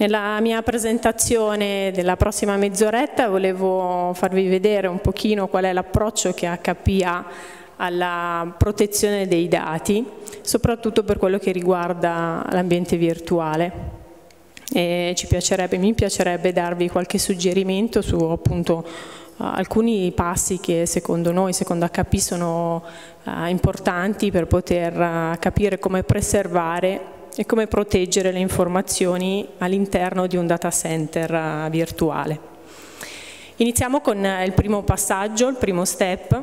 Nella mia presentazione della prossima mezz'oretta volevo farvi vedere un pochino qual è l'approccio che HP ha alla protezione dei dati, soprattutto per quello che riguarda l'ambiente virtuale. Piacerebbe, mi piacerebbe darvi qualche suggerimento su appunto alcuni passi che secondo noi, secondo HP, sono uh, importanti per poter uh, capire come preservare e come proteggere le informazioni all'interno di un data center uh, virtuale. Iniziamo con il primo passaggio, il primo step,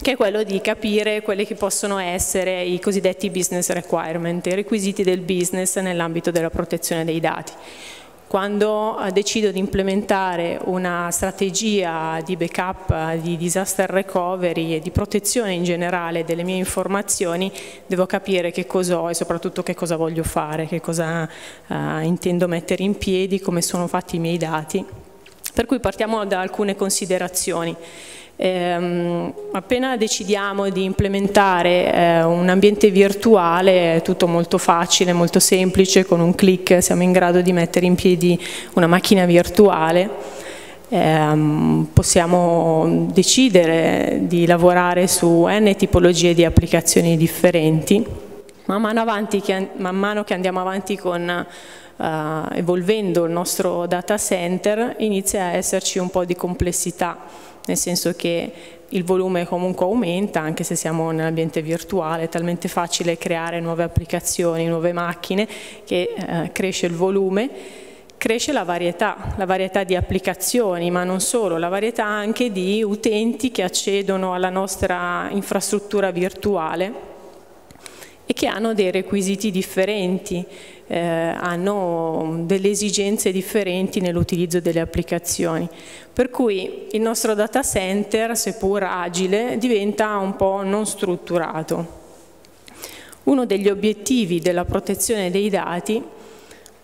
che è quello di capire quelli che possono essere i cosiddetti business requirement, i requisiti del business nell'ambito della protezione dei dati. Quando eh, decido di implementare una strategia di backup, di disaster recovery e di protezione in generale delle mie informazioni, devo capire che cosa ho e soprattutto che cosa voglio fare, che cosa uh, intendo mettere in piedi, come sono fatti i miei dati. Per cui partiamo da alcune considerazioni. Eh, appena decidiamo di implementare eh, un ambiente virtuale è tutto molto facile, molto semplice, con un clic siamo in grado di mettere in piedi una macchina virtuale, eh, possiamo decidere di lavorare su n tipologie di applicazioni differenti, man mano, che, man mano che andiamo avanti con Uh, evolvendo il nostro data center inizia a esserci un po' di complessità nel senso che il volume comunque aumenta anche se siamo nell'ambiente virtuale, è talmente facile creare nuove applicazioni, nuove macchine che eh, cresce il volume, cresce la varietà, la varietà di applicazioni, ma non solo, la varietà anche di utenti che accedono alla nostra infrastruttura virtuale e che hanno dei requisiti differenti eh, hanno delle esigenze differenti nell'utilizzo delle applicazioni. Per cui il nostro data center, seppur agile, diventa un po' non strutturato. Uno degli obiettivi della protezione dei dati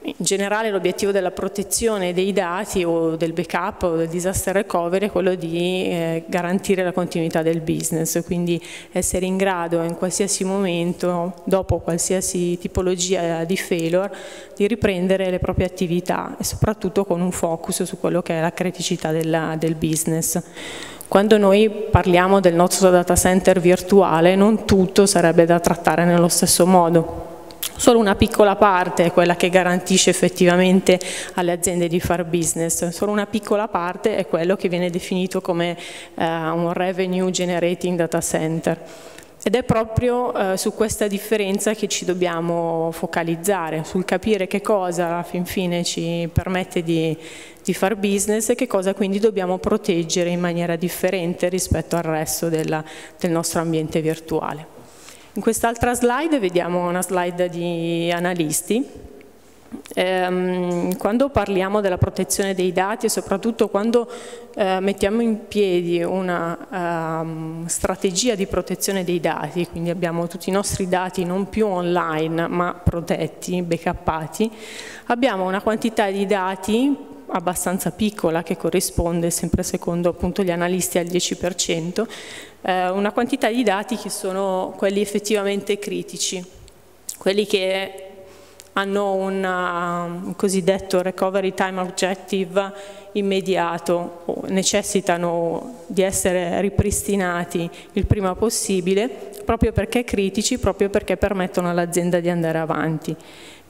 in generale l'obiettivo della protezione dei dati o del backup o del disaster recovery è quello di eh, garantire la continuità del business, quindi essere in grado in qualsiasi momento, dopo qualsiasi tipologia di failure, di riprendere le proprie attività e soprattutto con un focus su quello che è la criticità della, del business. Quando noi parliamo del nostro data center virtuale non tutto sarebbe da trattare nello stesso modo Solo una piccola parte è quella che garantisce effettivamente alle aziende di far business, solo una piccola parte è quello che viene definito come uh, un revenue generating data center. Ed è proprio uh, su questa differenza che ci dobbiamo focalizzare, sul capire che cosa alla fin fine ci permette di, di far business e che cosa quindi dobbiamo proteggere in maniera differente rispetto al resto della, del nostro ambiente virtuale. In quest'altra slide vediamo una slide di analisti. Eh, quando parliamo della protezione dei dati e soprattutto quando eh, mettiamo in piedi una um, strategia di protezione dei dati, quindi abbiamo tutti i nostri dati non più online ma protetti, backuppati, abbiamo una quantità di dati abbastanza piccola che corrisponde sempre secondo appunto gli analisti al 10%, eh, una quantità di dati che sono quelli effettivamente critici, quelli che hanno una, un cosiddetto recovery time objective immediato necessitano di essere ripristinati il prima possibile proprio perché critici, proprio perché permettono all'azienda di andare avanti.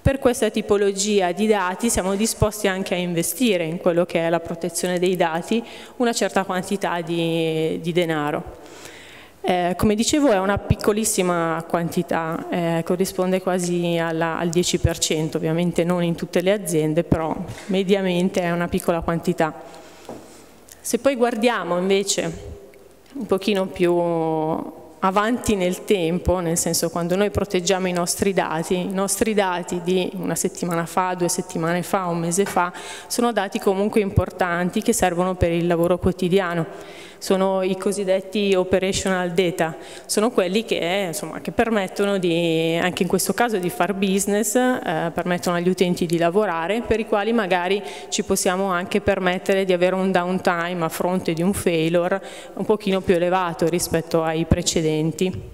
Per questa tipologia di dati siamo disposti anche a investire in quello che è la protezione dei dati una certa quantità di, di denaro. Eh, come dicevo è una piccolissima quantità, eh, corrisponde quasi alla, al 10%, ovviamente non in tutte le aziende, però mediamente è una piccola quantità. Se poi guardiamo invece un pochino più avanti nel tempo, nel senso quando noi proteggiamo i nostri dati, i nostri dati di una settimana fa, due settimane fa, un mese fa, sono dati comunque importanti che servono per il lavoro quotidiano sono i cosiddetti operational data, sono quelli che, insomma, che permettono di, anche in questo caso di far business, eh, permettono agli utenti di lavorare, per i quali magari ci possiamo anche permettere di avere un downtime a fronte di un failure un pochino più elevato rispetto ai precedenti.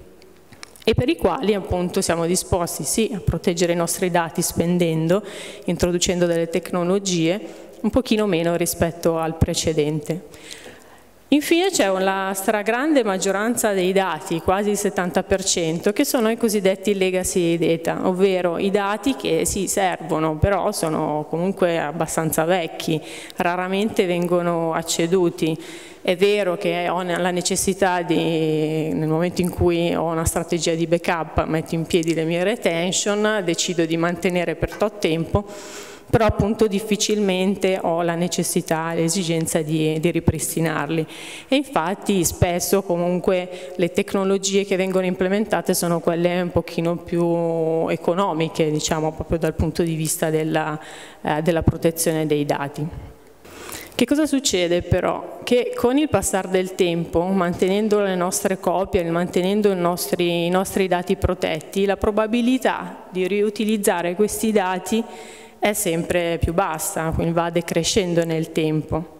e per i quali appunto siamo disposti sì a proteggere i nostri dati spendendo, introducendo delle tecnologie, un pochino meno rispetto al precedente. Infine c'è la stragrande maggioranza dei dati, quasi il 70%, che sono i cosiddetti legacy data, ovvero i dati che si servono, però sono comunque abbastanza vecchi, raramente vengono acceduti. È vero che ho la necessità di, nel momento in cui ho una strategia di backup, metto in piedi le mie retention, decido di mantenere per tot tempo, però appunto difficilmente ho la necessità, l'esigenza di, di, ripristinarli e infatti spesso comunque le tecnologie che vengono implementate sono quelle un pochino più economiche diciamo proprio dal punto di vista della, eh, della protezione dei dati. Che cosa succede però? Che con il passare del tempo, mantenendo le nostre copie, mantenendo nostri, i nostri dati protetti, la probabilità di riutilizzare questi dati è sempre più bassa, quindi va decrescendo nel tempo.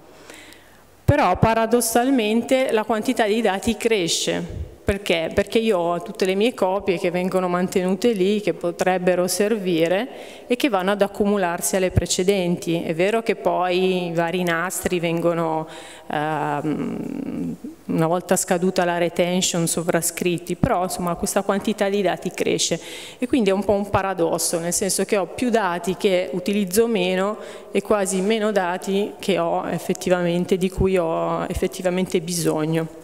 Però paradossalmente la quantità di dati cresce, perché? Perché io ho tutte le mie copie che vengono mantenute lì, che potrebbero servire e che vanno ad accumularsi alle precedenti. È vero che poi i vari nastri vengono, ehm, una volta scaduta la retention, sovrascritti, però insomma questa quantità di dati cresce e quindi è un po' un paradosso, nel senso che ho più dati che utilizzo meno e quasi meno dati che ho effettivamente, di cui ho effettivamente bisogno.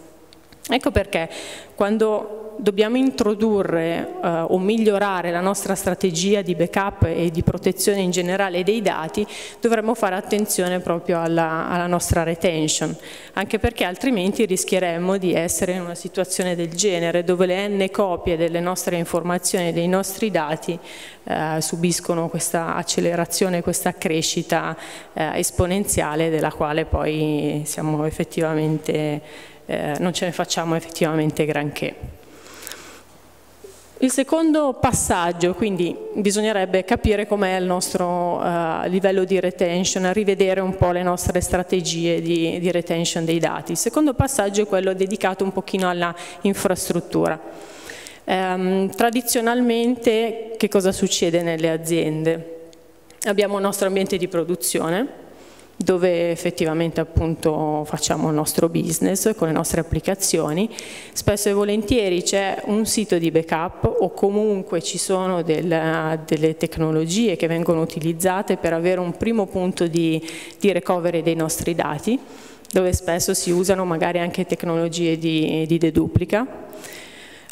Ecco perché quando dobbiamo introdurre eh, o migliorare la nostra strategia di backup e di protezione in generale dei dati, dovremmo fare attenzione proprio alla, alla nostra retention, anche perché altrimenti rischieremmo di essere in una situazione del genere, dove le n copie delle nostre informazioni dei nostri dati eh, subiscono questa accelerazione, questa crescita eh, esponenziale della quale poi siamo effettivamente eh, non ce ne facciamo effettivamente granché. Il secondo passaggio, quindi bisognerebbe capire com'è il nostro uh, livello di retention, rivedere un po' le nostre strategie di, di, retention dei dati. Il secondo passaggio è quello dedicato un pochino alla infrastruttura. Um, tradizionalmente che cosa succede nelle aziende? Abbiamo il nostro ambiente di produzione, dove effettivamente appunto facciamo il nostro business con le nostre applicazioni. Spesso e volentieri c'è un sito di backup o comunque ci sono del, delle tecnologie che vengono utilizzate per avere un primo punto di, di recovery dei nostri dati, dove spesso si usano magari anche tecnologie di, di deduplica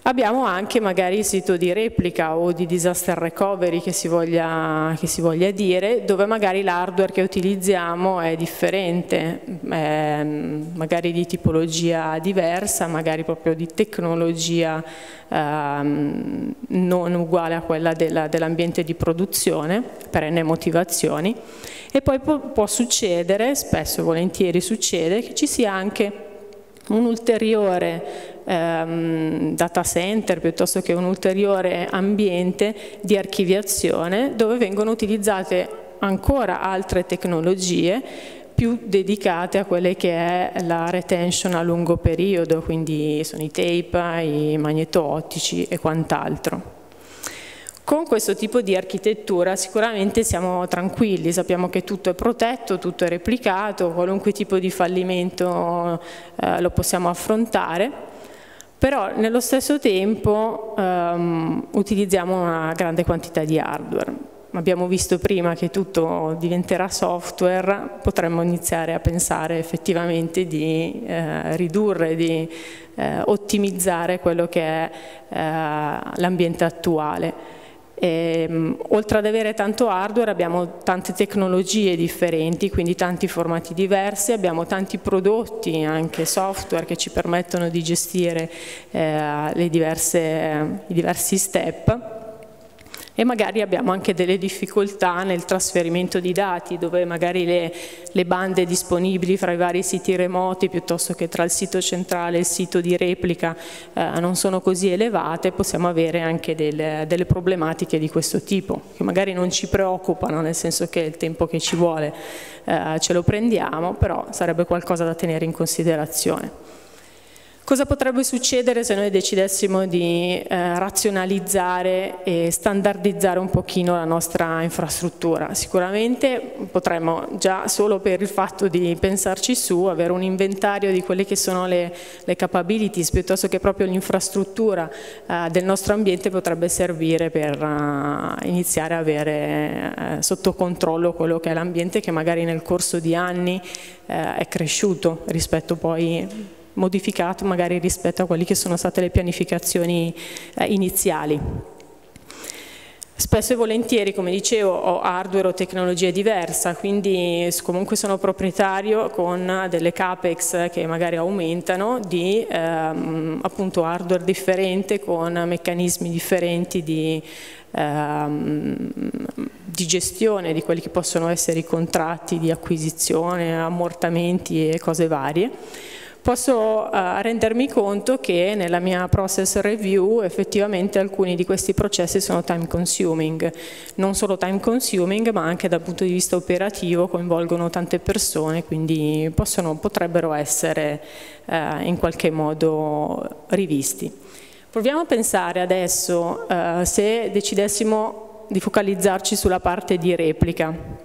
Abbiamo anche magari il sito di replica o di disaster recovery che si voglia, che si voglia dire, dove magari l'hardware che utilizziamo è differente, è magari di tipologia diversa, magari proprio di tecnologia ehm, non uguale a quella dell'ambiente dell di produzione per n motivazioni. E poi può, può succedere, spesso e volentieri succede, che ci sia anche un ulteriore ehm, data center piuttosto che un ulteriore ambiente di archiviazione dove vengono utilizzate ancora altre tecnologie più dedicate a quelle che è la retention a lungo periodo, quindi sono i tape, i magneto-ottici e quant'altro. Con questo tipo di architettura sicuramente siamo tranquilli, sappiamo che tutto è protetto, tutto è replicato, qualunque tipo di fallimento eh, lo possiamo affrontare però nello stesso tempo um, utilizziamo una grande quantità di hardware. Abbiamo visto prima che tutto diventerà software, potremmo iniziare a pensare effettivamente di eh, ridurre, di eh, ottimizzare quello che è eh, l'ambiente attuale. E, um, oltre ad avere tanto hardware abbiamo tante tecnologie differenti, quindi tanti formati diversi, abbiamo tanti prodotti, anche software che ci permettono di gestire eh, diverse, i diversi step e magari abbiamo anche delle difficoltà nel trasferimento di dati dove magari le, le, bande disponibili fra i vari siti remoti piuttosto che tra il sito centrale e il sito di replica eh, non sono così elevate possiamo avere anche delle, delle, problematiche di questo tipo che magari non ci preoccupano nel senso che il tempo che ci vuole eh, ce lo prendiamo però sarebbe qualcosa da tenere in considerazione. Cosa potrebbe succedere se noi decidessimo di eh, razionalizzare e standardizzare un pochino la nostra infrastruttura? Sicuramente potremmo già solo per il fatto di pensarci su avere un inventario di quelle che sono le, le capabilities piuttosto che proprio l'infrastruttura eh, del nostro ambiente potrebbe servire per uh, iniziare a avere eh, sotto controllo quello che è l'ambiente che magari nel corso di anni eh, è cresciuto rispetto poi modificato magari rispetto a quelle che sono state le pianificazioni eh, iniziali. Spesso e volentieri, come dicevo, ho hardware o tecnologia diversa, quindi comunque sono proprietario con delle capex che magari aumentano di ehm, appunto hardware differente con meccanismi differenti di, ehm, di gestione di quelli che possono essere i contratti di acquisizione, ammortamenti e cose varie posso uh, rendermi conto che nella mia process review effettivamente alcuni di questi processi sono time consuming, non solo time consuming ma anche dal punto di vista operativo coinvolgono tante persone, quindi possono, potrebbero essere uh, in qualche modo rivisti. Proviamo a pensare adesso uh, se decidessimo di focalizzarci sulla parte di replica.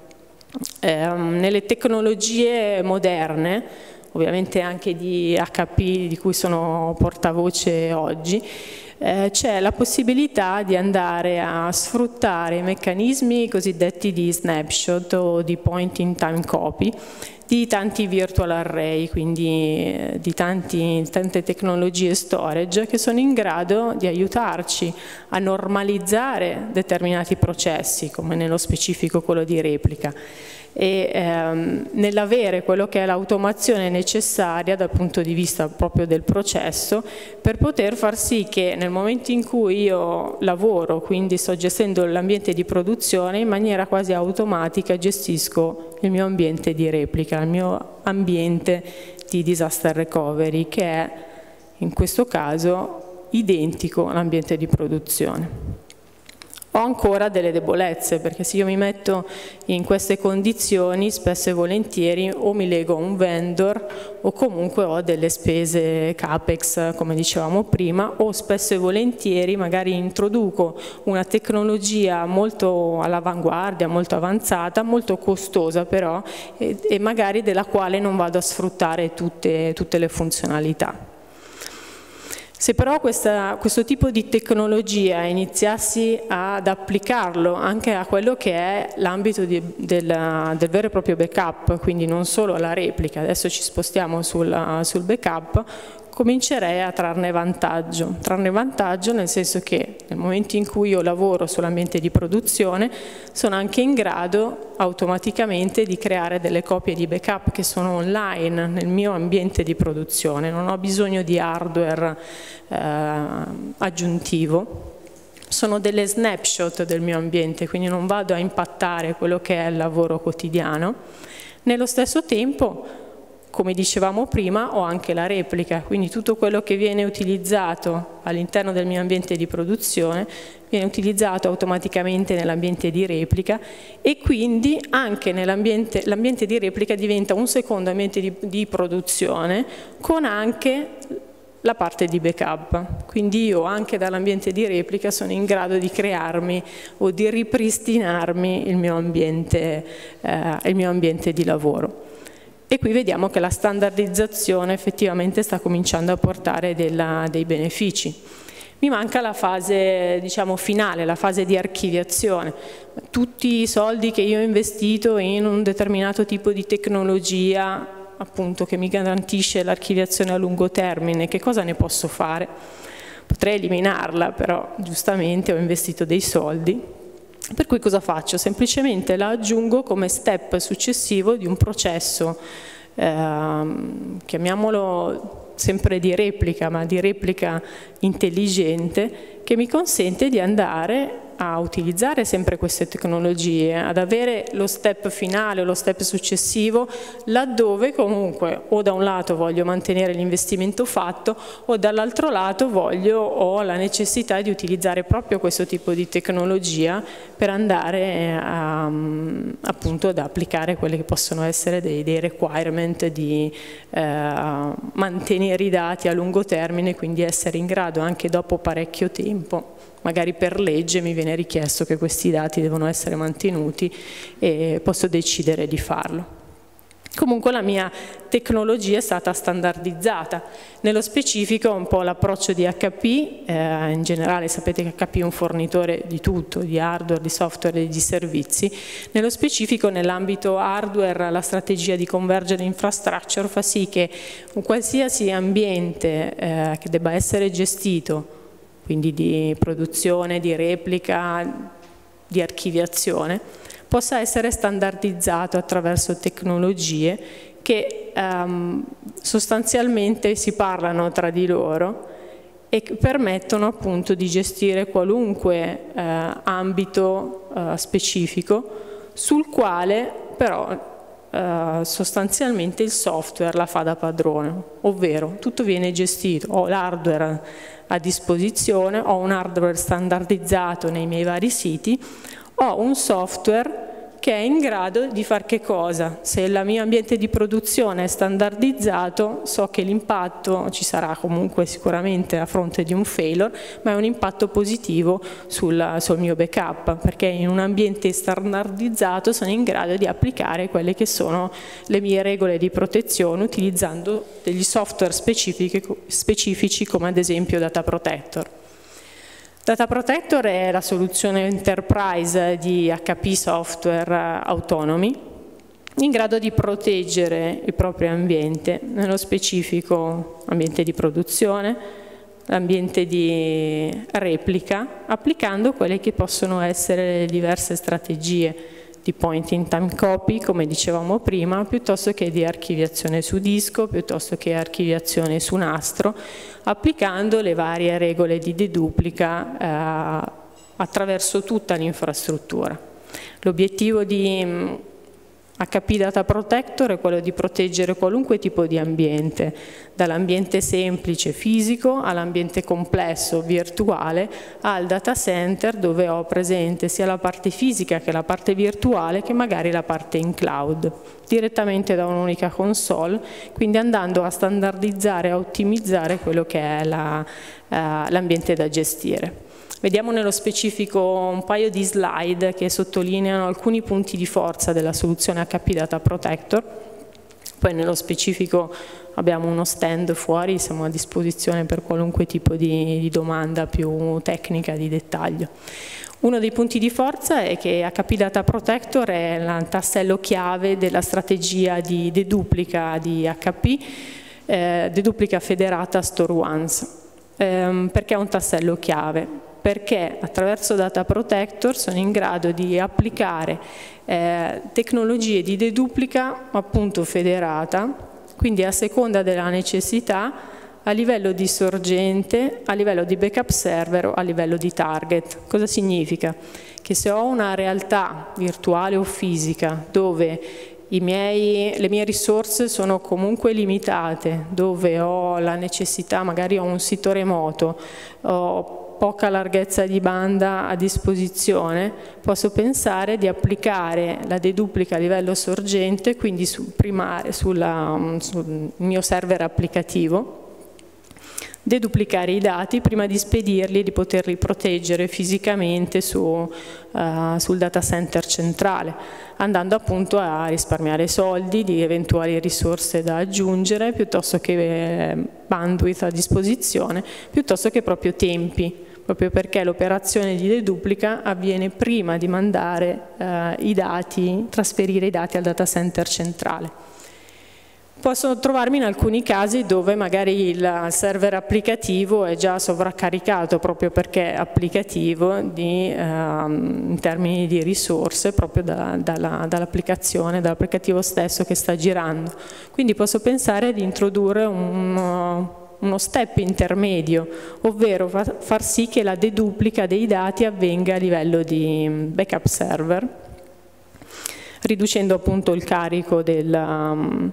Eh, nelle tecnologie moderne ovviamente anche di HP di cui sono portavoce oggi, eh, c'è la possibilità di andare a sfruttare i meccanismi cosiddetti di snapshot o di point in time copy di tanti virtual array, quindi eh, di tanti, tante tecnologie storage che sono in grado di aiutarci a normalizzare determinati processi, come nello specifico quello di replica e ehm, nell'avere quello che è l'automazione necessaria dal punto di vista proprio del processo per poter far sì che nel momento in cui io lavoro, quindi sto gestendo l'ambiente di produzione, in maniera quasi automatica gestisco il mio ambiente di replica, il mio ambiente di disaster recovery che è in questo caso identico all'ambiente di produzione. Ho ancora delle debolezze perché se io mi metto in queste condizioni spesso e volentieri o mi lego a un vendor o comunque ho delle spese capex come dicevamo prima o spesso e volentieri magari introduco una tecnologia molto all'avanguardia, molto avanzata, molto costosa però e, e, magari della quale non vado a sfruttare tutte, tutte le funzionalità. Se però questa, questo tipo di tecnologia iniziassi ad applicarlo anche a quello che è l'ambito del, del, vero e proprio backup, quindi non solo alla replica, adesso ci spostiamo sul, sul backup, comincerei a trarne vantaggio. Trarne vantaggio nel senso che nel momento in cui io lavoro sull'ambiente di produzione sono anche in grado automaticamente di creare delle copie di backup che sono online nel mio ambiente di produzione, non ho bisogno di hardware eh, aggiuntivo sono delle snapshot del mio ambiente, quindi non vado a impattare quello che è il lavoro quotidiano. Nello stesso tempo come dicevamo prima, ho anche la replica, quindi tutto quello che viene utilizzato all'interno del mio ambiente di produzione viene utilizzato automaticamente nell'ambiente di replica e quindi anche l'ambiente di replica diventa un secondo ambiente di, di produzione con anche la parte di backup, quindi io anche dall'ambiente di replica sono in grado di crearmi o di ripristinarmi il mio ambiente, eh, il mio ambiente di lavoro e qui vediamo che la standardizzazione effettivamente sta cominciando a portare della, dei benefici. Mi manca la fase diciamo, finale, la fase di archiviazione. Tutti i soldi che io ho investito in un determinato tipo di tecnologia appunto, che mi garantisce l'archiviazione a lungo termine, che cosa ne posso fare? Potrei eliminarla, però giustamente ho investito dei soldi, per cui cosa faccio? Semplicemente la aggiungo come step successivo di un processo, ehm, chiamiamolo sempre di replica, ma di replica intelligente, che mi consente di andare a utilizzare sempre queste tecnologie, ad avere lo step finale o lo step successivo laddove comunque o da un lato voglio mantenere l'investimento fatto o dall'altro lato voglio ho la necessità di utilizzare proprio questo tipo di tecnologia per andare a, appunto ad applicare quelli che possono essere dei, dei requirement di eh, mantenere i dati a lungo termine, quindi essere in grado anche dopo parecchio tempo magari per legge mi viene richiesto che questi dati devono essere mantenuti e posso decidere di farlo. Comunque la mia tecnologia è stata standardizzata, nello specifico un po' l'approccio di HP, eh, in generale sapete che HP è un fornitore di tutto, di hardware, di software e di servizi, nello specifico nell'ambito hardware la strategia di convergere infrastructure fa sì che un qualsiasi ambiente eh, che debba essere gestito quindi di produzione, di replica, di archiviazione, possa essere standardizzato attraverso tecnologie che um, sostanzialmente si parlano tra di loro e permettono appunto di gestire qualunque eh, ambito eh, specifico sul quale però Uh, sostanzialmente il software la fa da padrone, ovvero tutto viene gestito, ho l'hardware a disposizione, ho un hardware standardizzato nei miei vari siti, ho un software che è in grado di fare che cosa? Se il mio ambiente di produzione è standardizzato, so che l'impatto ci sarà comunque sicuramente a fronte di un failure, ma è un impatto positivo sul, sul mio backup, perché in un ambiente standardizzato sono in grado di applicare quelle che sono le mie regole di protezione utilizzando degli software specifici come ad esempio Data Protector. Data Protector è la soluzione enterprise di HP Software Autonomy in grado di proteggere il proprio ambiente, nello specifico ambiente di produzione, l'ambiente di replica, applicando quelle che possono essere le diverse strategie di point in time copy, come dicevamo prima, piuttosto che di archiviazione su disco, piuttosto che archiviazione su nastro, applicando le varie regole di deduplica eh, attraverso tutta l'infrastruttura. L'obiettivo di HP Data Protector è quello di proteggere qualunque tipo di ambiente, dall'ambiente semplice fisico all'ambiente complesso virtuale al data center dove ho presente sia la parte fisica che la parte virtuale che magari la parte in cloud, direttamente da un'unica console, quindi andando a standardizzare e ottimizzare quello che è l'ambiente la, uh, da gestire. Vediamo nello specifico un paio di slide che sottolineano alcuni punti di forza della soluzione HP Data Protector. Poi nello specifico abbiamo uno stand fuori, siamo a disposizione per qualunque tipo di, di domanda più tecnica, di dettaglio. Uno dei punti di forza è che HP Data Protector è il tassello chiave della strategia di deduplica di HP, eh, deduplica federata Store Once. Eh, perché è un tassello chiave? Perché attraverso Data Protector sono in grado di applicare eh, tecnologie di deduplica appunto federata, quindi a seconda della necessità a livello di sorgente, a livello di backup server o a livello di target. Cosa significa? Che se ho una realtà virtuale o fisica dove miei, le mie risorse sono comunque limitate, dove ho la necessità, magari ho un sito remoto, ho poca larghezza di banda a disposizione, posso pensare di applicare la deduplica a livello sorgente, quindi su primario, sulla, mm, sul mio server applicativo, deduplicare i dati prima di spedirli e di poterli proteggere fisicamente su, uh, sul data center centrale, andando appunto a risparmiare soldi di eventuali risorse da aggiungere piuttosto che eh, bandwidth a disposizione, piuttosto che proprio tempi proprio perché l'operazione di deduplica avviene prima di mandare eh, i dati, trasferire i dati al data center centrale. Posso trovarmi in alcuni casi dove magari il server applicativo è già sovraccaricato proprio perché è applicativo di, ehm, in termini di risorse proprio da, dall'applicazione, dall'applicativo stesso che sta girando. Quindi posso pensare di introdurre un, uno step intermedio, ovvero far sì che la deduplica dei dati avvenga a livello di backup server, riducendo appunto il carico del, um,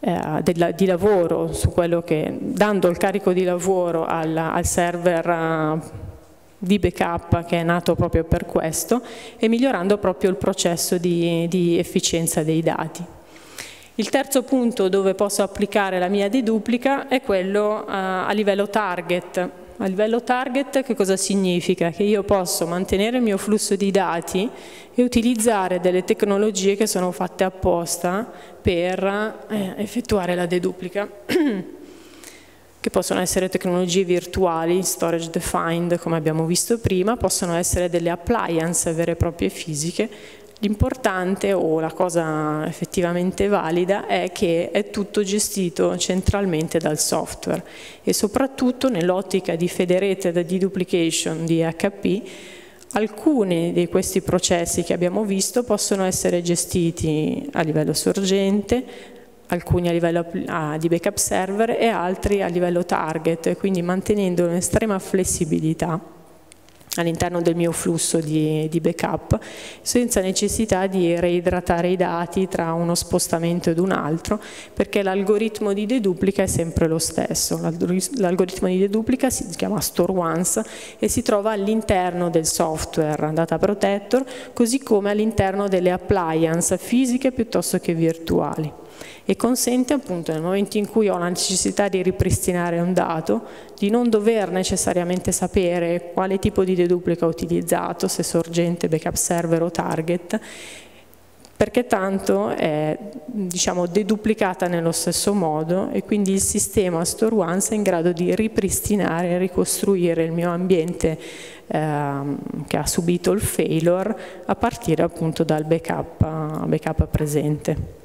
eh, del, di lavoro su quello che, dando il carico di lavoro al, al server uh, di backup che è nato proprio per questo e migliorando proprio il processo di, di efficienza dei dati. Il terzo punto dove posso applicare la mia deduplica è quello uh, a livello target. A livello target che cosa significa? Che io posso mantenere il mio flusso di dati e utilizzare delle tecnologie che sono fatte apposta per eh, effettuare la deduplica. che possono essere tecnologie virtuali, storage defined come abbiamo visto prima, possono essere delle appliance vere e proprie fisiche. L'importante o la cosa effettivamente valida è che è tutto gestito centralmente dal software e soprattutto nell'ottica di federated deduplication di HP alcuni di questi processi che abbiamo visto possono essere gestiti a livello sorgente, alcuni a livello di backup server e altri a livello target, quindi mantenendo un'estrema flessibilità all'interno del mio flusso di, di, backup senza necessità di reidratare i dati tra uno spostamento ed un altro perché l'algoritmo di deduplica è sempre lo stesso. L'algoritmo di deduplica si chiama store once e si trova all'interno del software data protector così come all'interno delle appliance fisiche piuttosto che virtuali e consente appunto nel momento in cui ho la necessità di ripristinare un dato di non dover necessariamente sapere quale tipo di deduplica ho utilizzato, se sorgente, backup server o target, perché tanto è diciamo, deduplicata nello stesso modo e quindi il sistema Store Once è in grado di ripristinare e ricostruire il mio ambiente ehm, che ha subito il failure a partire appunto dal backup, backup presente.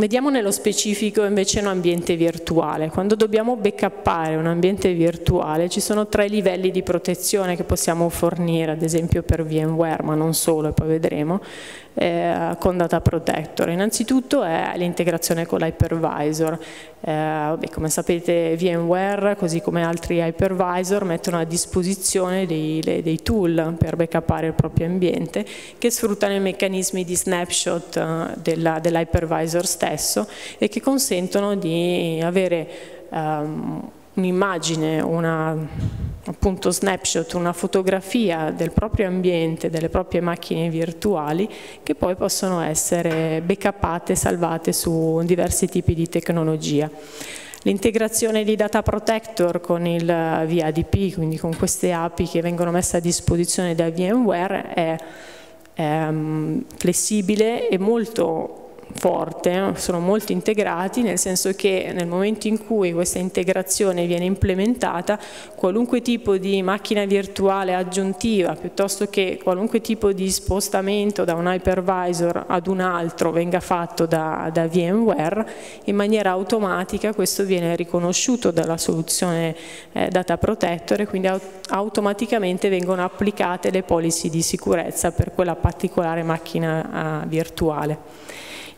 Vediamo nello specifico invece un ambiente virtuale. Quando dobbiamo backuppare un ambiente virtuale ci sono tre livelli di protezione che possiamo fornire, ad esempio per VMware, ma non solo, e poi vedremo, eh, con Data Protector. Innanzitutto è l'integrazione con l'hypervisor. Eh, come sapete VMware, così come altri hypervisor, mettono a disposizione dei, dei tool per backuppare il proprio ambiente che sfruttano i meccanismi di snapshot eh, dell'hypervisor stesso e che consentono di avere um, un'immagine, una appunto snapshot, una fotografia del proprio ambiente, delle proprie macchine virtuali che poi possono essere backuppate, salvate su diversi tipi di tecnologia. L'integrazione di Data Protector con il VADP, quindi con queste API che vengono messe a disposizione da VMware, è, è um, flessibile e molto forte, sono molto integrati, nel senso che nel momento in cui questa integrazione viene implementata, qualunque tipo di macchina virtuale aggiuntiva, piuttosto che qualunque tipo di spostamento da un hypervisor ad un altro venga fatto da, da VMware, in maniera automatica questo viene riconosciuto dalla soluzione eh, Data Protector e quindi aut automaticamente vengono applicate le policy di sicurezza per quella particolare macchina eh, virtuale.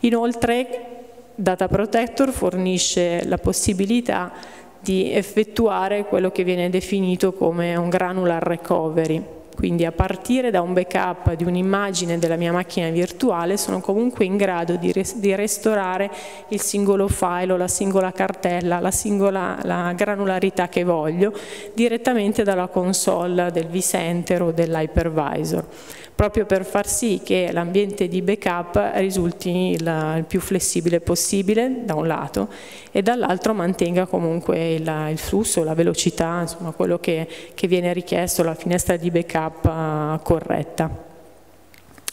Inoltre Data Protector fornisce la possibilità di effettuare quello che viene definito come un granular recovery, quindi a partire da un backup di un'immagine della mia macchina virtuale sono comunque in grado di, res di restaurare il singolo file o la singola cartella, la, singola, la granularità che voglio direttamente dalla console del vCenter o dell'hypervisor proprio per far sì che l'ambiente di backup risulti il, il, più flessibile possibile da un lato e dall'altro mantenga comunque il, il, flusso, la velocità, insomma quello che, che viene richiesto, la finestra di backup uh, corretta.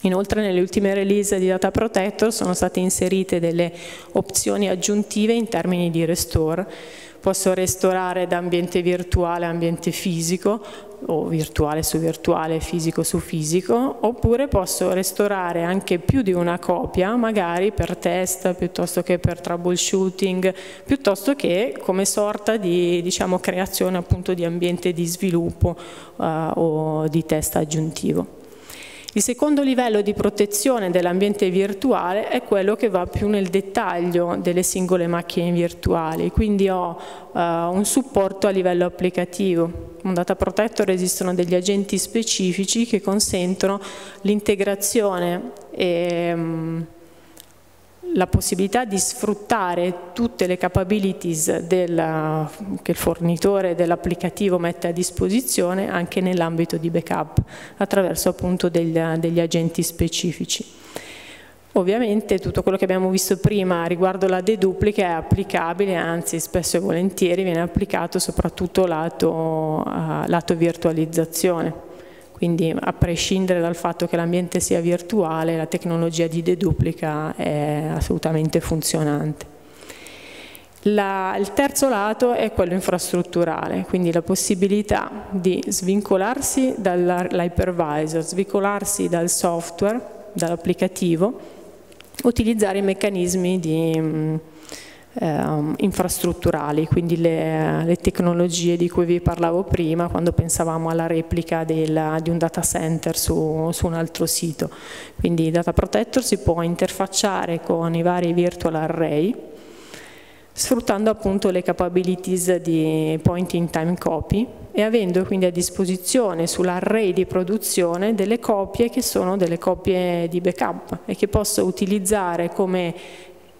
Inoltre nelle ultime release di Data Protector sono state inserite delle opzioni aggiuntive in termini di restore posso restaurare da ambiente virtuale a ambiente fisico o virtuale su virtuale, fisico su fisico, oppure posso restaurare anche più di una copia, magari per test piuttosto che per troubleshooting, piuttosto che come sorta di diciamo, creazione appunto di ambiente di sviluppo uh, o di test aggiuntivo. Il secondo livello di protezione dell'ambiente virtuale è quello che va più nel dettaglio delle singole macchine virtuali, quindi ho uh, un supporto a livello applicativo. Con Data Protector esistono degli agenti specifici che consentono l'integrazione e um, la possibilità di sfruttare tutte le capabilities della, che il fornitore dell'applicativo mette a disposizione anche nell'ambito di backup attraverso appunto degli, degli agenti specifici. Ovviamente tutto quello che abbiamo visto prima riguardo la deduplica è applicabile, anzi spesso e volentieri viene applicato soprattutto lato, uh, lato virtualizzazione quindi a prescindere dal fatto che l'ambiente sia virtuale, la tecnologia di deduplica è assolutamente funzionante. La, il terzo lato è quello infrastrutturale, quindi la possibilità di svincolarsi dall'hypervisor, svincolarsi dal software, dall'applicativo, utilizzare i meccanismi di eh, infrastrutturali, quindi le, le, tecnologie di cui vi parlavo prima quando pensavamo alla replica del, di un data center su, su, un altro sito. Quindi Data Protector si può interfacciare con i vari virtual array sfruttando appunto le capabilities di point in time copy e avendo quindi a disposizione sull'array di produzione delle copie che sono delle copie di backup e che posso utilizzare come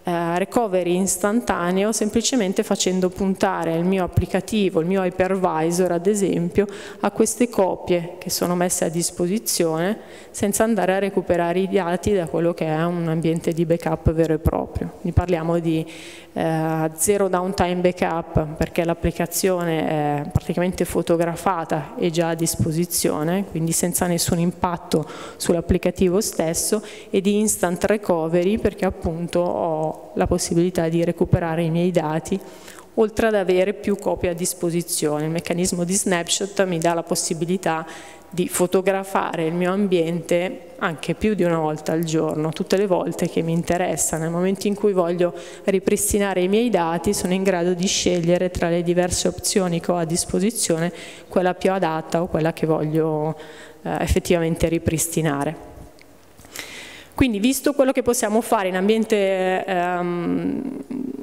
eh, recovery istantaneo semplicemente facendo puntare il mio applicativo, il mio hypervisor ad esempio, a queste copie che sono messe a disposizione senza andare a recuperare i dati da quello che è un ambiente di backup vero e proprio. Quindi parliamo di eh, zero downtime backup perché l'applicazione è praticamente fotografata e già a disposizione, quindi senza nessun impatto sull'applicativo stesso e di instant recovery perché appunto ho la possibilità di recuperare i miei dati oltre ad avere più copie a disposizione. Il meccanismo di snapshot mi dà la possibilità di fotografare il mio ambiente anche più di una volta al giorno, tutte le volte che mi interessa. Nel momento in cui voglio ripristinare i miei dati sono in grado di scegliere tra le diverse opzioni che ho a disposizione quella più adatta o quella che voglio eh, effettivamente ripristinare. Quindi visto quello che possiamo fare in ambiente ehm,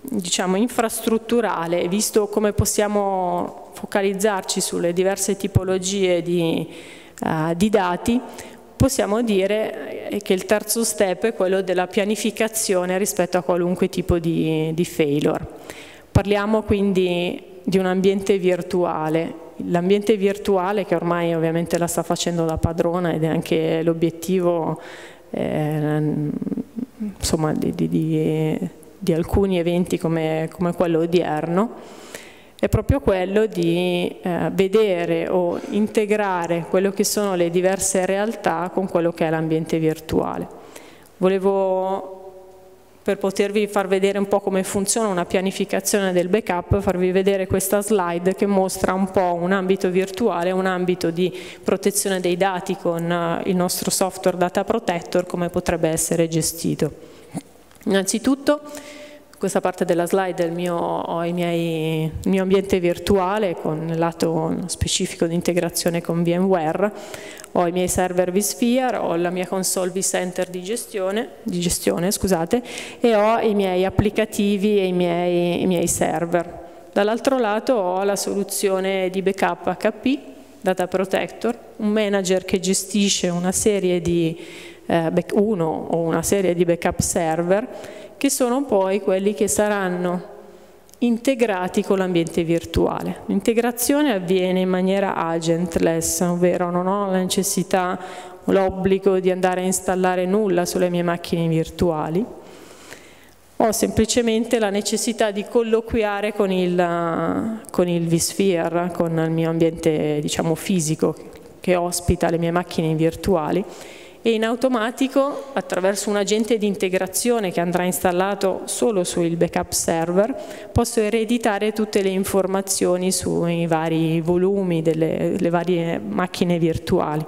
diciamo, infrastrutturale, visto come possiamo focalizzarci sulle diverse tipologie di, uh, di dati, possiamo dire che il terzo step è quello della pianificazione rispetto a qualunque tipo di, di failure. Parliamo quindi di un ambiente virtuale. L'ambiente virtuale che ormai ovviamente la sta facendo da padrona ed è anche l'obiettivo eh, insomma, di, di, di, alcuni eventi come, come, quello odierno, è proprio quello di eh, vedere o integrare quello che sono le diverse realtà con quello che è l'ambiente virtuale. Volevo per potervi far vedere un po' come funziona una pianificazione del backup, farvi vedere questa slide che mostra un po' un ambito virtuale, un ambito di protezione dei dati con eh, il nostro software Data Protector, come potrebbe essere gestito. Innanzitutto questa parte della slide il mio, miei, il mio ambiente virtuale con il lato specifico di integrazione con VMware, ho i miei server vSphere, ho la mia console vCenter di gestione, di gestione scusate, e ho i miei applicativi e i miei, i miei server. Dall'altro lato ho la soluzione di backup HP, Data Protector, un manager che gestisce una serie di eh, uno o una serie di backup server che sono poi quelli che saranno integrati con l'ambiente virtuale. L'integrazione avviene in maniera agentless, ovvero non ho la necessità o l'obbligo di andare a installare nulla sulle mie macchine virtuali, ho semplicemente la necessità di colloquiare con il, con il vSphere, con il mio ambiente diciamo, fisico che ospita le mie macchine virtuali e in automatico attraverso un agente di integrazione che andrà installato solo sul backup server posso ereditare tutte le informazioni sui vari volumi delle varie macchine virtuali.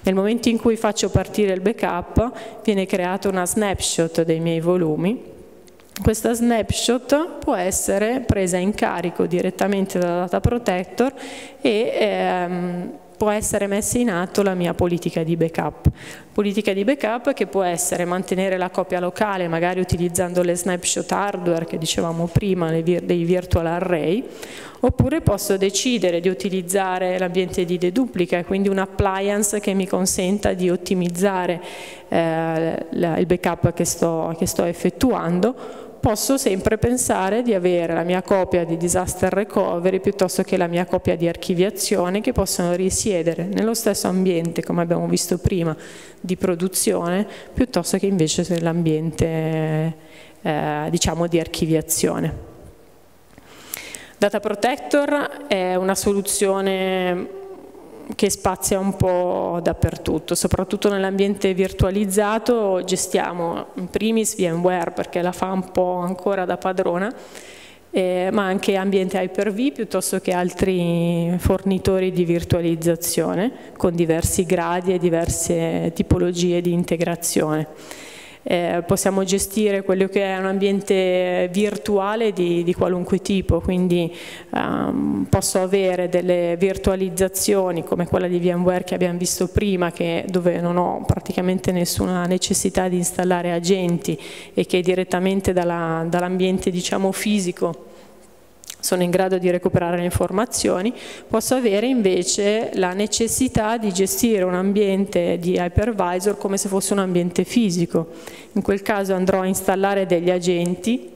Nel momento in cui faccio partire il backup viene creata una snapshot dei miei volumi questa snapshot può essere presa in carico direttamente dalla Data Protector e ehm, può essere messa in atto la mia politica di backup. Politica di backup che può essere mantenere la copia locale, magari utilizzando le snapshot hardware che dicevamo prima, dei virtual array, oppure posso decidere di utilizzare l'ambiente di deduplica, quindi un appliance che mi consenta di ottimizzare eh, il backup che sto, che sto effettuando posso sempre pensare di avere la mia copia di disaster recovery piuttosto che la mia copia di archiviazione che possono risiedere nello stesso ambiente, come abbiamo visto prima, di produzione, piuttosto che invece nell'ambiente eh, diciamo di archiviazione. Data Protector è una soluzione che spazia un po' dappertutto, soprattutto nell'ambiente virtualizzato gestiamo in primis VMware perché la fa un po' ancora da padrona, eh, ma anche ambiente Hyper-V piuttosto che altri fornitori di virtualizzazione con diversi gradi e diverse tipologie di integrazione eh, possiamo gestire quello che è un ambiente virtuale di, di qualunque tipo, quindi um, posso avere delle virtualizzazioni come quella di VMware che abbiamo visto prima, che, dove non ho praticamente nessuna necessità di installare agenti e che direttamente dall'ambiente dall diciamo, fisico sono in grado di recuperare le informazioni, posso avere invece la necessità di gestire un ambiente di hypervisor come se fosse un ambiente fisico. In quel caso andrò a installare degli agenti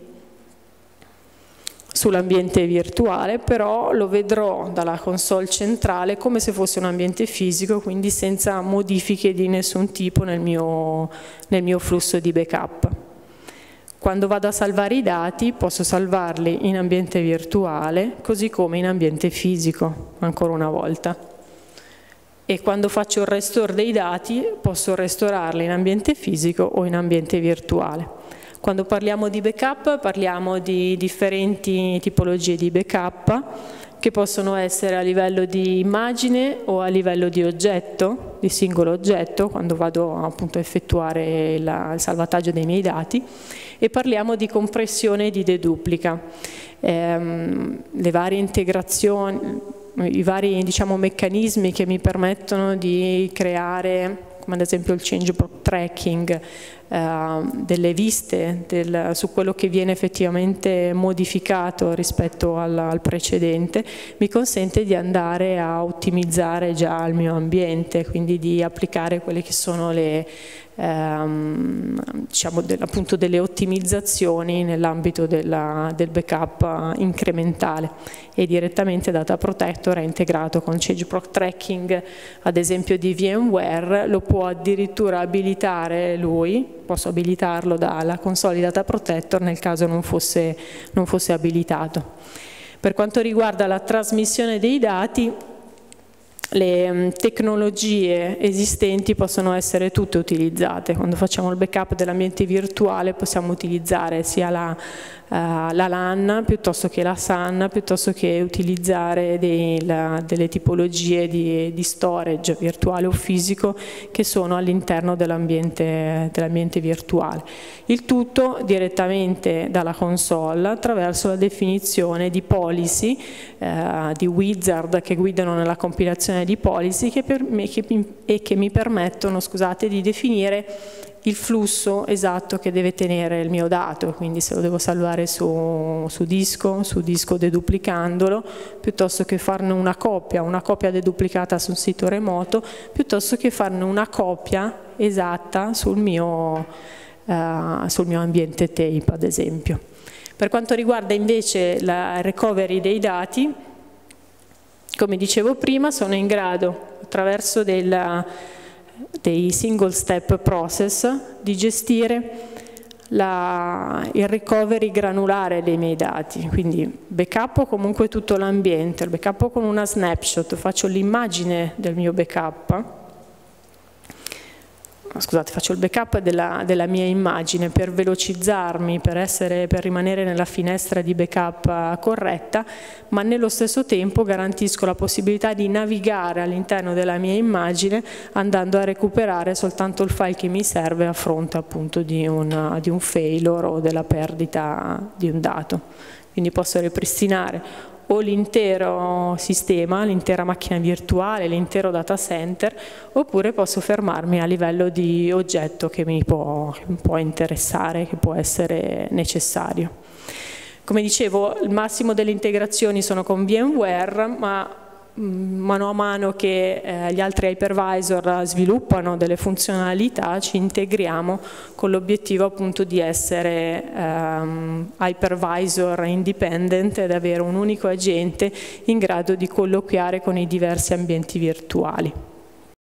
sull'ambiente virtuale, però lo vedrò dalla console centrale come se fosse un ambiente fisico, quindi senza modifiche di nessun tipo nel mio, nel mio flusso di backup. Quando vado a salvare i dati posso salvarli in ambiente virtuale così come in ambiente fisico, ancora una volta. E quando faccio il restore dei dati posso restaurarli in ambiente fisico o in ambiente virtuale. Quando parliamo di backup parliamo di differenti tipologie di backup che possono essere a livello di immagine o a livello di oggetto, di singolo oggetto, quando vado appunto a effettuare il salvataggio dei miei dati e parliamo di compressione e di deduplica. Ehm, le varie integrazioni, i vari diciamo, meccanismi che mi permettono di creare come ad esempio il change tracking, delle viste del, su quello che viene effettivamente modificato rispetto al, al, precedente, mi consente di andare a ottimizzare già il mio ambiente, quindi di applicare quelle che sono le, ehm, diciamo del, appunto delle ottimizzazioni nell'ambito del backup incrementale. E direttamente Data Protector è integrato con ChangeProc Tracking ad esempio di VMware, lo può addirittura abilitare lui, posso abilitarlo dalla console Data Protector nel caso non fosse, non fosse abilitato. Per quanto riguarda la trasmissione dei dati, le mm, tecnologie esistenti possono essere tutte utilizzate. Quando facciamo il backup dell'ambiente virtuale possiamo utilizzare sia la uh, la LAN piuttosto che la SAN, piuttosto che utilizzare dei, la, delle tipologie di, di, storage virtuale o fisico che sono all'interno dell'ambiente dell virtuale. Il tutto direttamente dalla console attraverso la definizione di policy, uh, di wizard che guidano nella compilazione di policy che me, che, e che mi permettono scusate, di definire il flusso esatto che deve tenere il mio dato, quindi se lo devo salvare su, su disco, su disco deduplicandolo, piuttosto che farne una copia, una copia deduplicata su un sito remoto, piuttosto che farne una copia esatta sul mio, uh, sul mio ambiente tape ad esempio. Per quanto riguarda invece la recovery dei dati, come dicevo prima, sono in grado attraverso della dei single step process di gestire la, il recovery granulare dei miei dati, quindi backup comunque tutto l'ambiente, il backup con una snapshot, faccio l'immagine del mio backup scusate, faccio il backup della, della, mia immagine per velocizzarmi, per, essere, per rimanere nella finestra di backup corretta, ma nello stesso tempo garantisco la possibilità di navigare all'interno della mia immagine andando a recuperare soltanto il file che mi serve a fronte appunto di un, di un failure o della perdita di un dato. Quindi posso ripristinare o l'intero sistema, l'intera macchina virtuale, l'intero data center, oppure posso fermarmi a livello di oggetto che mi può, può interessare, che può essere necessario. Come dicevo, il massimo delle integrazioni sono con VMware, ma mano a mano che eh, gli altri hypervisor sviluppano delle funzionalità ci integriamo con l'obiettivo appunto di essere ehm, hypervisor indipendent ed avere un unico agente in grado di colloquiare con i diversi ambienti virtuali.